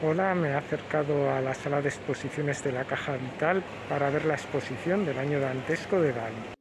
Hola, me he acercado a la sala de exposiciones de la Caja Vital para ver la exposición del año dantesco de Dalí.